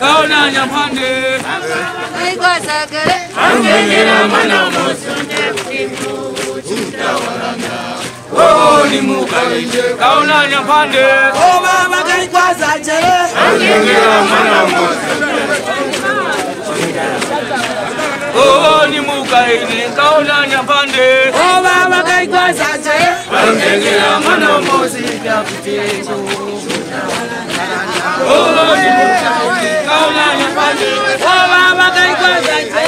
kaona nyampande aikozakere angengera mwana musonde kutindu chitawaranga oh, ni mukaije kaona nyampande o oh, baba kaikwazajere angengera mwana musonde oh, ni mukaine kaona nyampande o baba kaikwazajere angengera mwana musonde kutindu oh kọ́lá nípa ní ọba abákẹ́ ìgbà ìgbà.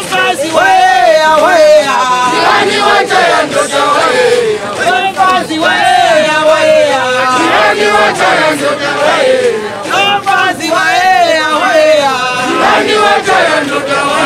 Mfazi weya weya. Jirani wacha ya ndoto weya Mfazi weya. Weya Jirani wacha ya ndoto weya. Mfazi weya weya. Jirani wacha ya ndoto weya.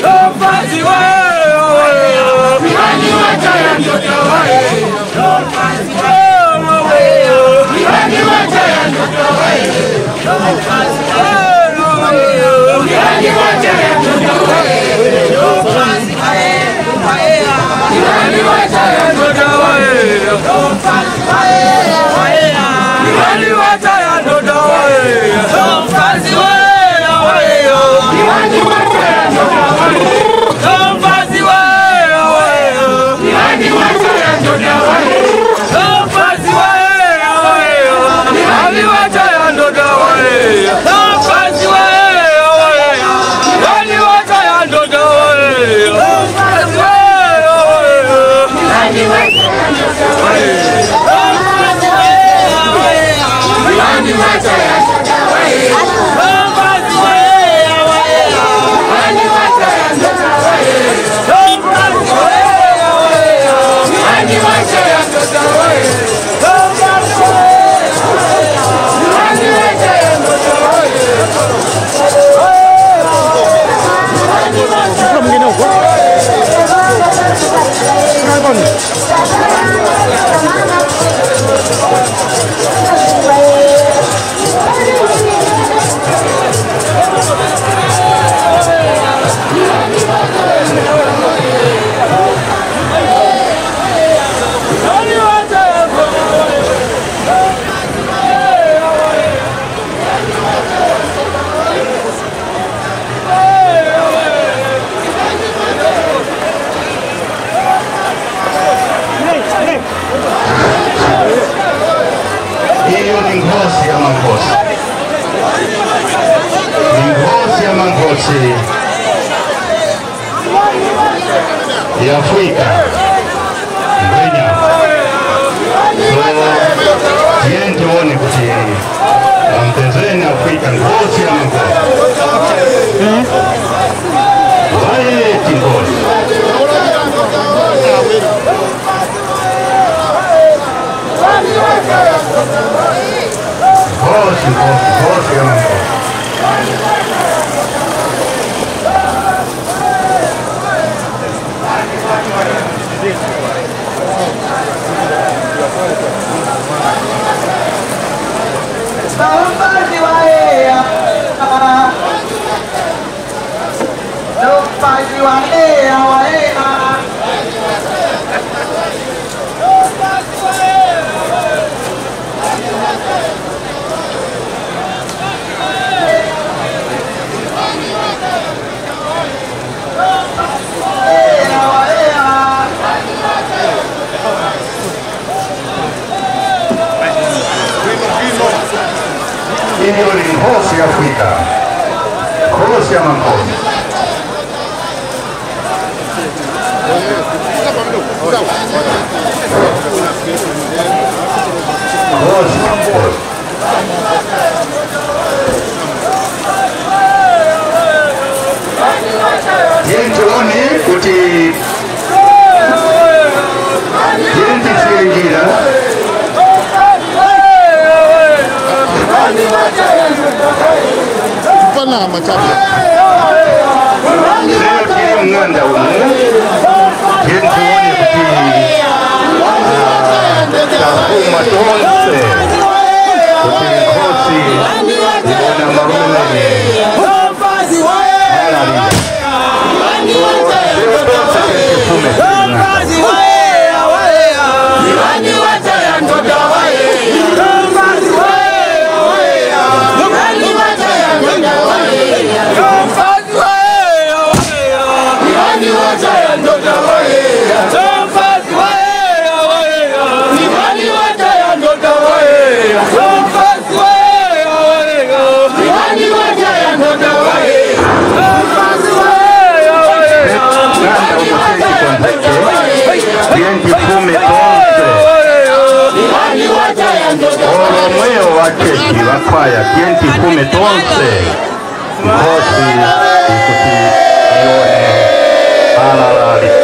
Don't E o lingôcio é Ningosia Mangosi. é Mangosi. E a Africa. Roche, Roche, Roche, Não faz de uma meia, ni Nkosi Afrika, Nkosi ama Nkosi? Nkosi, Nkosi. Yentuoni amacakula omwana omu tonse kuti la falla, quien si come tonce, gochi, y cuti, yo, ala, la,